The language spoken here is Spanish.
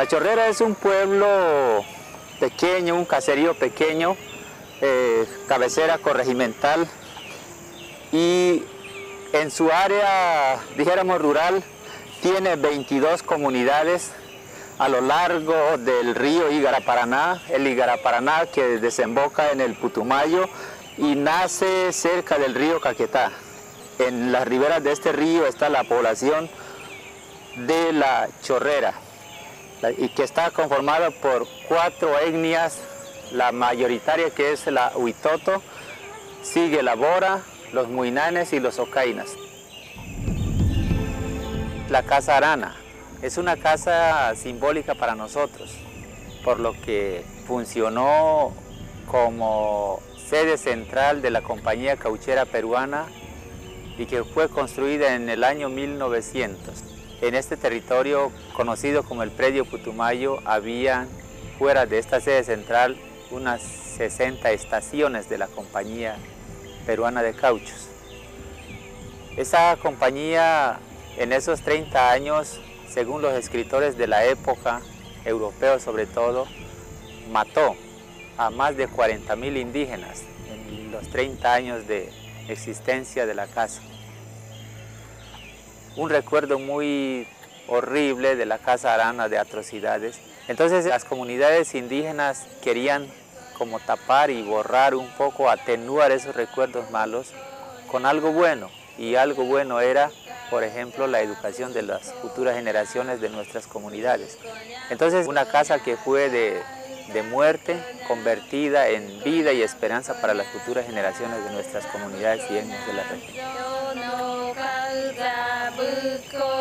La Chorrera es un pueblo pequeño, un caserío pequeño, eh, cabecera corregimental y en su área, dijéramos rural, tiene 22 comunidades a lo largo del río Igaraparaná, el Igaraparaná que desemboca en el Putumayo y nace cerca del río Caquetá. En las riberas de este río está la población de la Chorrera y que está conformada por cuatro etnias, la mayoritaria que es la Huitoto, sigue la Bora, los Muinanes y los Ocainas. La Casa Arana es una casa simbólica para nosotros, por lo que funcionó como sede central de la compañía cauchera peruana y que fue construida en el año 1900. En este territorio conocido como el predio Putumayo había fuera de esta sede central unas 60 estaciones de la compañía peruana de cauchos. Esa compañía en esos 30 años, según los escritores de la época, europeos sobre todo, mató a más de 40.000 indígenas en los 30 años de existencia de la casa un recuerdo muy horrible de la Casa Arana de atrocidades. Entonces las comunidades indígenas querían como tapar y borrar un poco, atenuar esos recuerdos malos con algo bueno. Y algo bueno era, por ejemplo, la educación de las futuras generaciones de nuestras comunidades. Entonces una casa que fue de, de muerte convertida en vida y esperanza para las futuras generaciones de nuestras comunidades y etnias de la región. go.